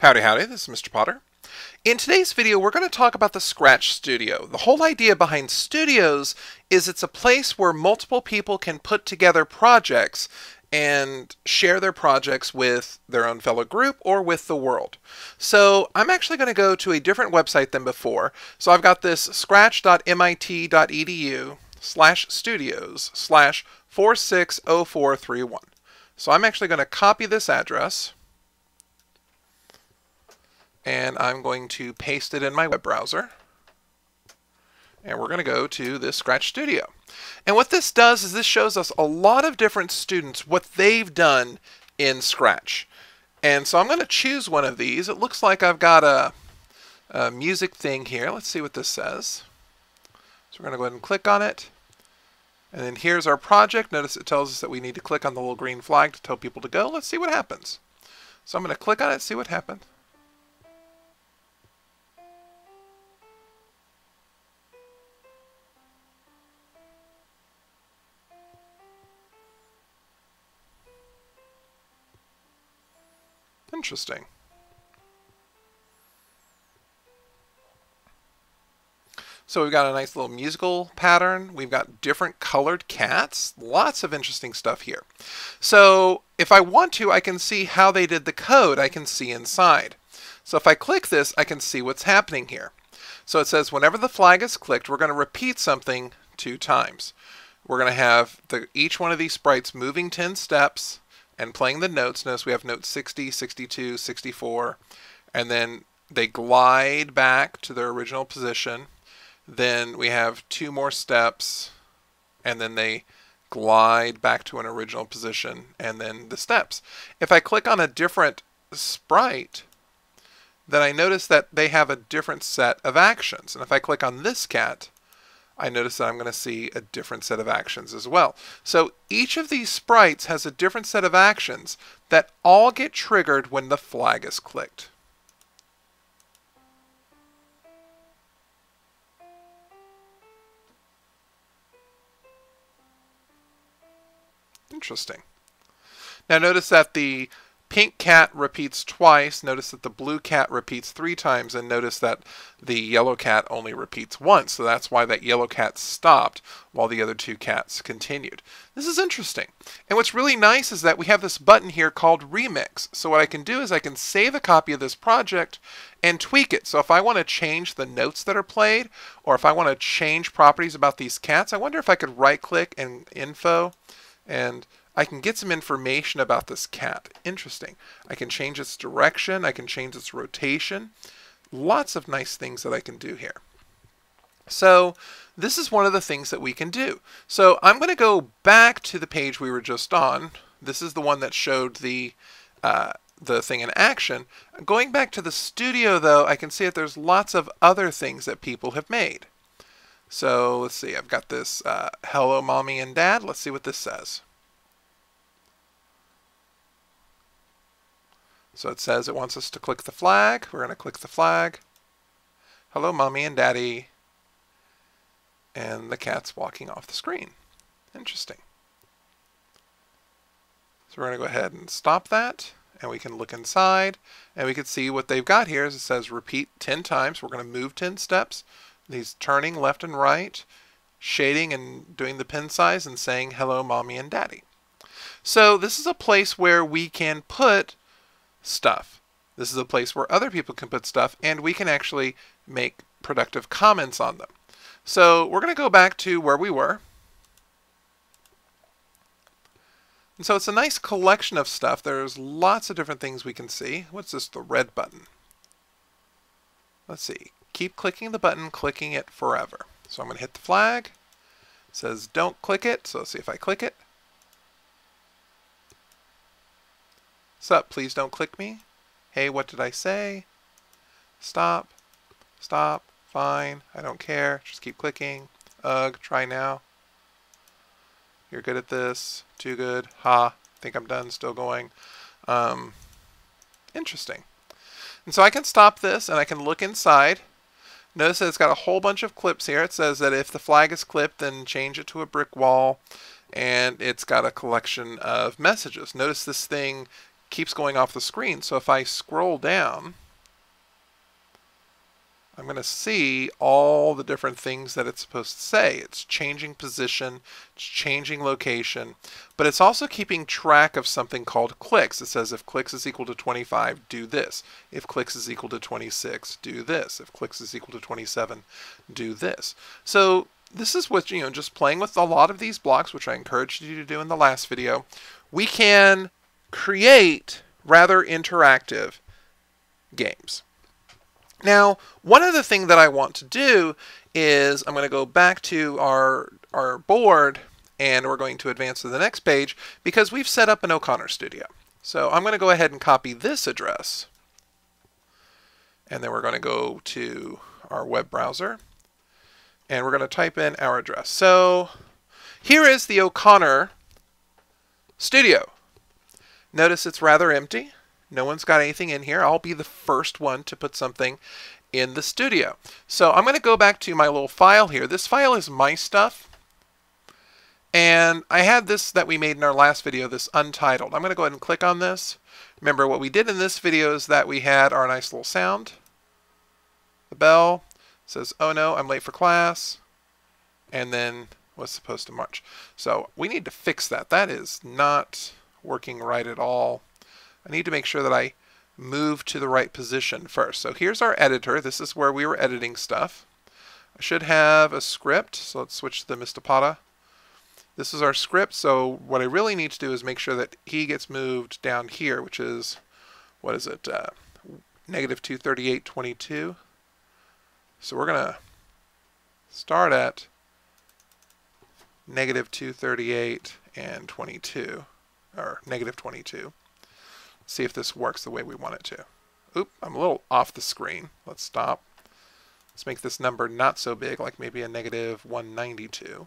Howdy howdy, this is Mr. Potter. In today's video, we're going to talk about the Scratch Studio. The whole idea behind studios is it's a place where multiple people can put together projects and share their projects with their own fellow group or with the world. So I'm actually going to go to a different website than before. So I've got this scratch.mit.edu slash studios slash 460431. So I'm actually going to copy this address and I'm going to paste it in my web browser. And we're going to go to this Scratch Studio. And what this does is this shows us a lot of different students, what they've done in Scratch. And so I'm going to choose one of these. It looks like I've got a, a music thing here. Let's see what this says. So we're going to go ahead and click on it. And then here's our project. Notice it tells us that we need to click on the little green flag to tell people to go. Let's see what happens. So I'm going to click on it, see what happens. Interesting. So we've got a nice little musical pattern. We've got different colored cats. Lots of interesting stuff here. So if I want to, I can see how they did the code. I can see inside. So if I click this, I can see what's happening here. So it says whenever the flag is clicked, we're going to repeat something two times. We're going to have the, each one of these sprites moving 10 steps and playing the notes. Notice we have notes 60, 62, 64, and then they glide back to their original position. Then we have two more steps, and then they glide back to an original position, and then the steps. If I click on a different sprite, then I notice that they have a different set of actions. And if I click on this cat, I notice that I'm going to see a different set of actions as well. So each of these sprites has a different set of actions that all get triggered when the flag is clicked. Interesting. Now notice that the pink cat repeats twice. Notice that the blue cat repeats three times, and notice that the yellow cat only repeats once. So that's why that yellow cat stopped while the other two cats continued. This is interesting. And what's really nice is that we have this button here called Remix. So what I can do is I can save a copy of this project and tweak it. So if I want to change the notes that are played, or if I want to change properties about these cats, I wonder if I could right click and info and I can get some information about this cat. Interesting. I can change its direction. I can change its rotation. Lots of nice things that I can do here. So this is one of the things that we can do. So I'm going to go back to the page we were just on. This is the one that showed the uh, the thing in action. Going back to the studio though, I can see that there's lots of other things that people have made. So let's see, I've got this uh, hello mommy and dad. Let's see what this says. So it says it wants us to click the flag. We're going to click the flag. Hello, mommy and daddy. And the cat's walking off the screen. Interesting. So we're going to go ahead and stop that. And we can look inside. And we can see what they've got here is it says repeat 10 times. We're going to move 10 steps. He's turning left and right, shading and doing the pin size and saying hello, mommy and daddy. So this is a place where we can put stuff. This is a place where other people can put stuff and we can actually make productive comments on them. So we're going to go back to where we were. And so it's a nice collection of stuff. There's lots of different things we can see. What's this, the red button? Let's see. Keep clicking the button, clicking it forever. So I'm going to hit the flag. It says don't click it. So let's see if I click it. Sup, please don't click me. Hey, what did I say? Stop. Stop. Fine. I don't care. Just keep clicking. Ugh, try now. You're good at this. Too good. Ha. Think I'm done. Still going. Um, interesting. And so I can stop this and I can look inside. Notice that it's got a whole bunch of clips here. It says that if the flag is clipped, then change it to a brick wall. And it's got a collection of messages. Notice this thing keeps going off the screen. So if I scroll down, I'm going to see all the different things that it's supposed to say. It's changing position, it's changing location, but it's also keeping track of something called clicks. It says if clicks is equal to 25, do this. If clicks is equal to 26, do this. If clicks is equal to 27, do this. So this is what, you know, just playing with a lot of these blocks, which I encouraged you to do in the last video, we can create rather interactive games. Now, one other thing that I want to do is I'm going to go back to our, our board and we're going to advance to the next page because we've set up an O'Connor Studio. So I'm going to go ahead and copy this address and then we're going to go to our web browser and we're going to type in our address. So here is the O'Connor Studio. Notice it's rather empty. No one's got anything in here. I'll be the first one to put something in the studio. So I'm going to go back to my little file here. This file is my stuff. And I had this that we made in our last video, this untitled. I'm going to go ahead and click on this. Remember what we did in this video is that we had our nice little sound. The bell says, oh no, I'm late for class. And then was supposed to march. So we need to fix that. That is not working right at all. I need to make sure that I move to the right position first. So here's our editor. This is where we were editing stuff. I should have a script, so let's switch to the Mistapotta. This is our script, so what I really need to do is make sure that he gets moved down here, which is, what is it, uh, negative 238.22. So we're going to start at negative 238 and 22, or negative 22 see if this works the way we want it to. Oop, I'm a little off the screen. Let's stop. Let's make this number not so big, like maybe a negative 192. You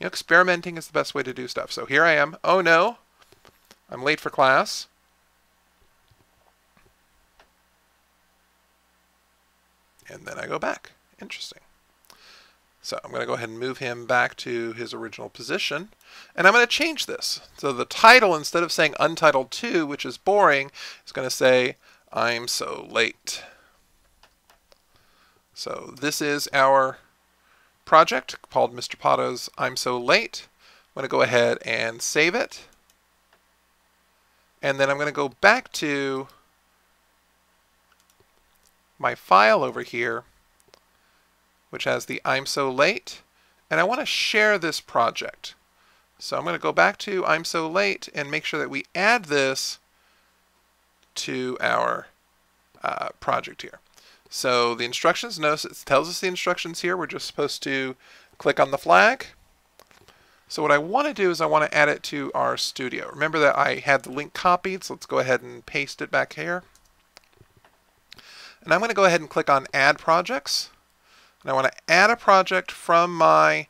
know, experimenting is the best way to do stuff. So here I am. Oh no, I'm late for class. And then I go back. Interesting. So I'm going to go ahead and move him back to his original position. And I'm going to change this. So the title, instead of saying Untitled 2, which is boring, is going to say, I'm so late. So this is our project called Mr. Potter's I'm So Late. I'm going to go ahead and save it. And then I'm going to go back to my file over here which has the I'm so late, and I want to share this project. So I'm going to go back to I'm so late and make sure that we add this to our uh, project here. So the instructions, notice it tells us the instructions here. We're just supposed to click on the flag. So what I want to do is I want to add it to our studio. Remember that I had the link copied, so let's go ahead and paste it back here. And I'm going to go ahead and click on Add Projects. And I want to add a project from my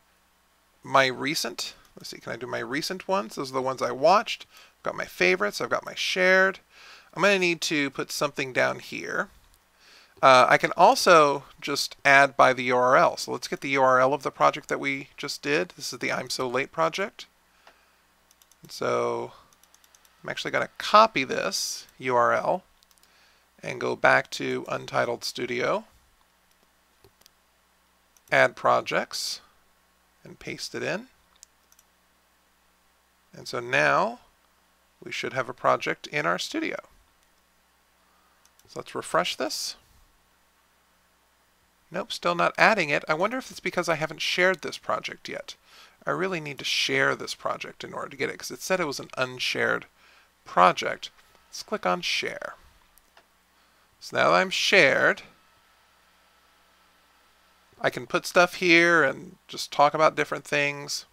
my recent. Let's see, can I do my recent ones? Those are the ones I watched. I've got my favorites. I've got my shared. I'm going to need to put something down here. Uh, I can also just add by the URL. So let's get the URL of the project that we just did. This is the I'm So Late project. And so I'm actually going to copy this URL and go back to Untitled Studio add projects and paste it in. And so now we should have a project in our studio. So let's refresh this. Nope, still not adding it. I wonder if it's because I haven't shared this project yet. I really need to share this project in order to get it because it said it was an unshared project. Let's click on share. So now that I'm shared, I can put stuff here and just talk about different things.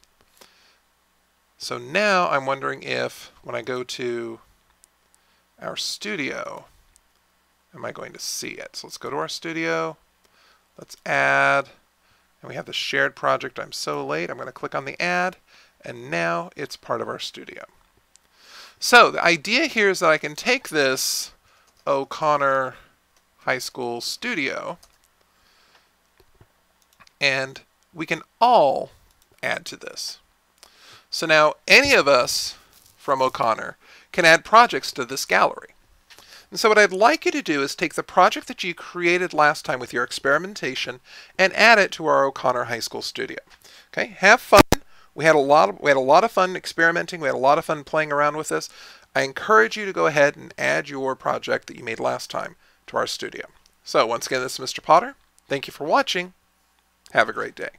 So now I'm wondering if when I go to our studio, am I going to see it? So let's go to our studio. Let's add. And we have the shared project. I'm so late. I'm going to click on the add. And now it's part of our studio. So the idea here is that I can take this O'Connor High School studio and we can all add to this. So now any of us from O'Connor can add projects to this gallery. And so what I'd like you to do is take the project that you created last time with your experimentation and add it to our O'Connor High School studio. Okay, have fun. We had a lot of we had a lot of fun experimenting. We had a lot of fun playing around with this. I encourage you to go ahead and add your project that you made last time to our studio. So once again, this is Mr. Potter. Thank you for watching. Have a great day.